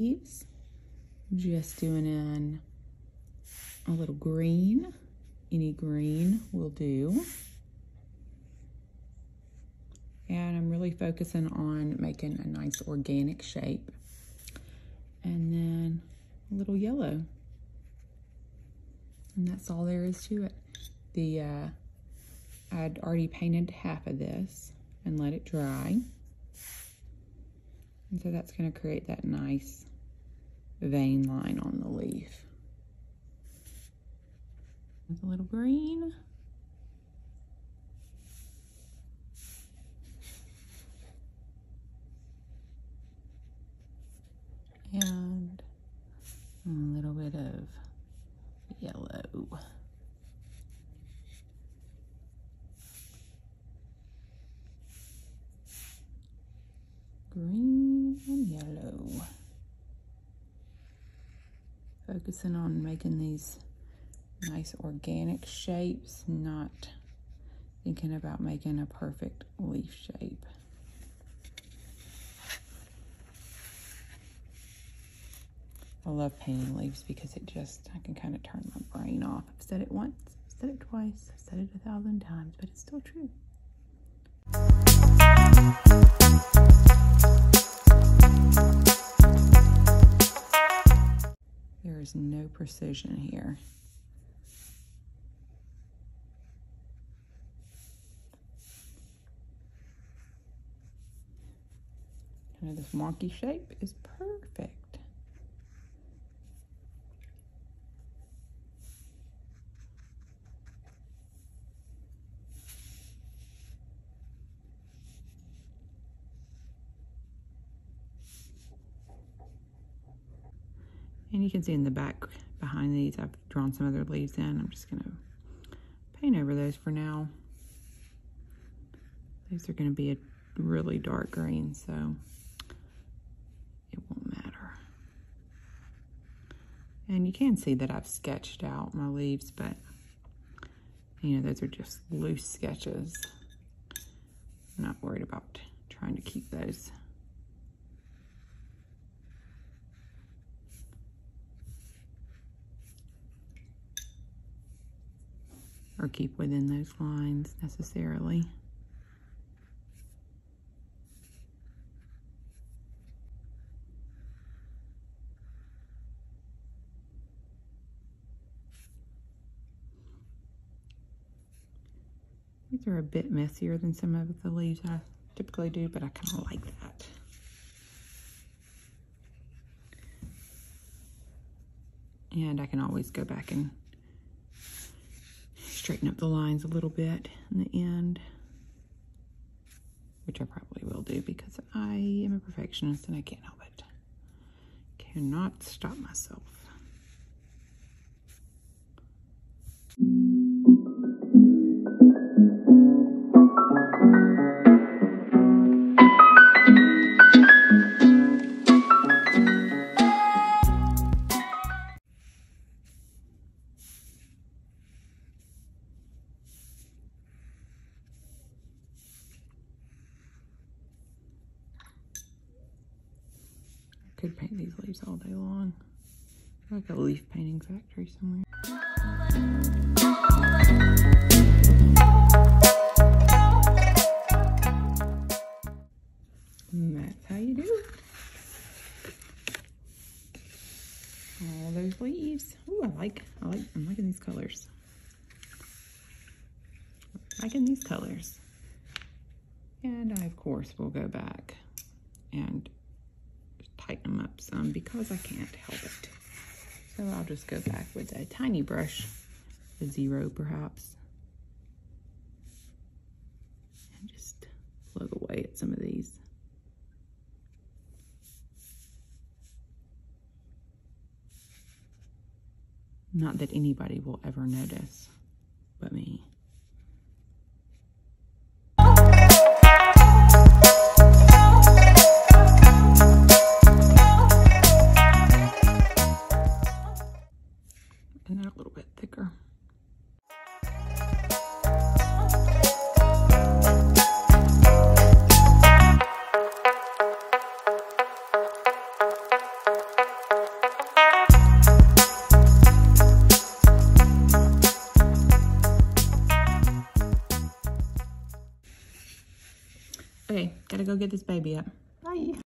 leaves. Just doing in a little green. Any green will do. And I'm really focusing on making a nice organic shape. And then a little yellow. And that's all there is to it. The uh, I'd already painted half of this and let it dry. And so that's going to create that nice vein line on the leaf. With a little green. And a little bit of yellow. Green and yellow. Focusing on making these nice organic shapes, not thinking about making a perfect leaf shape. I love painting leaves because it just, I can kind of turn my brain off. I've said it once, I've said it twice, I've said it a thousand times, but it's still true. There is no precision here. This wonky shape is perfect. And you can see in the back behind these, I've drawn some other leaves in. I'm just gonna paint over those for now. These are gonna be a really dark green, so it won't matter. And you can see that I've sketched out my leaves, but you know, those are just loose sketches. I'm not worried about trying to keep those or keep within those lines necessarily. These are a bit messier than some of the leaves I typically do, but I kind of like that. And I can always go back and straighten up the lines a little bit in the end, which I probably will do because I am a perfectionist and I can't help it. Cannot stop myself. Could paint these leaves all day long. Like a leaf painting factory somewhere. And that's how you do it. All those leaves. Ooh, I like, I like, I'm liking these colors. Liking these colors. And I, of course, will go back and tighten them up some because I can't help it. So I'll just go back with a tiny brush, a zero perhaps, and just plug away at some of these. Not that anybody will ever notice but me. Go get this baby up. Bye.